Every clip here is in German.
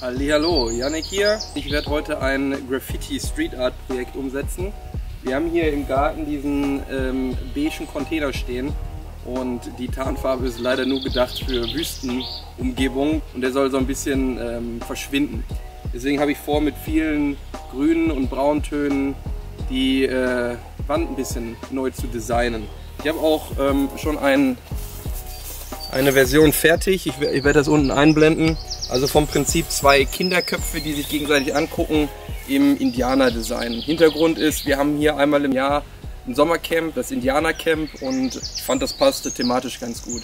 Hallo, Janik hier. Ich werde heute ein Graffiti Street Art Projekt umsetzen. Wir haben hier im Garten diesen ähm, beigen Container stehen und die Tarnfarbe ist leider nur gedacht für Wüstenumgebung und der soll so ein bisschen ähm, verschwinden. Deswegen habe ich vor, mit vielen grünen und braunen Tönen die äh, Wand ein bisschen neu zu designen. Ich habe auch ähm, schon ein, eine Version fertig. Ich, ich werde das unten einblenden. Also vom Prinzip zwei Kinderköpfe, die sich gegenseitig angucken im Indianer-Design. Hintergrund ist, wir haben hier einmal im Jahr ein Sommercamp, das Indianercamp und ich fand das passte thematisch ganz gut.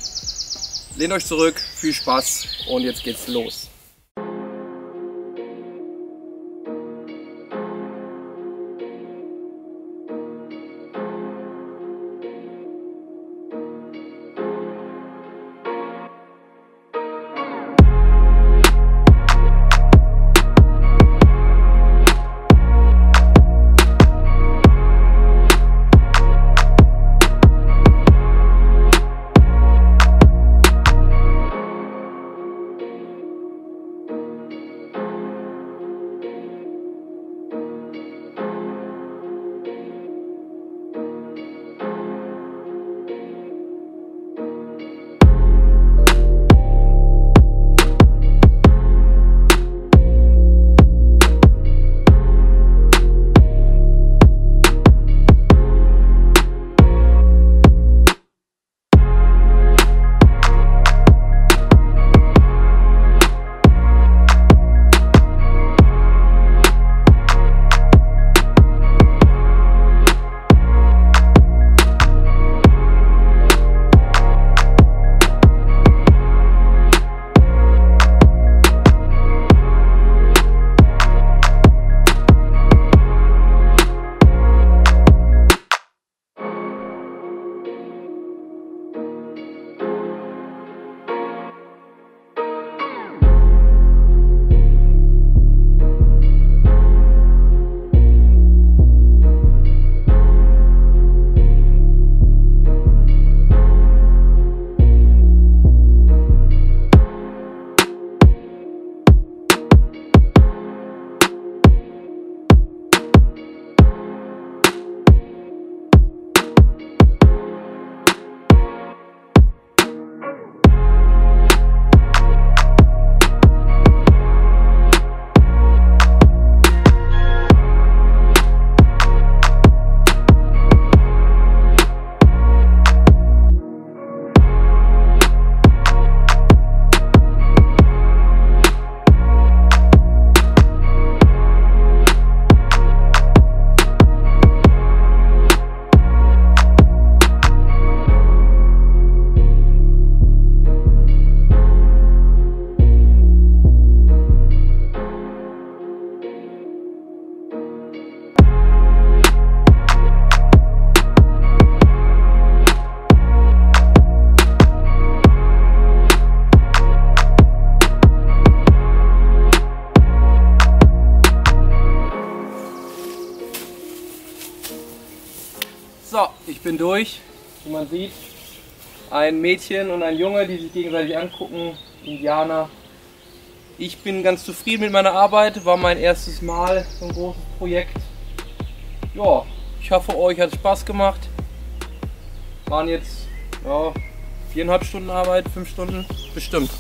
Lehnt euch zurück, viel Spaß und jetzt geht's los. So, ich bin durch. Wie man sieht, ein Mädchen und ein Junge, die sich gegenseitig angucken. Indianer. Ich bin ganz zufrieden mit meiner Arbeit. War mein erstes Mal so ein großes Projekt. Ja, ich hoffe, euch hat es Spaß gemacht. Waren jetzt ja, viereinhalb Stunden Arbeit, fünf Stunden, bestimmt.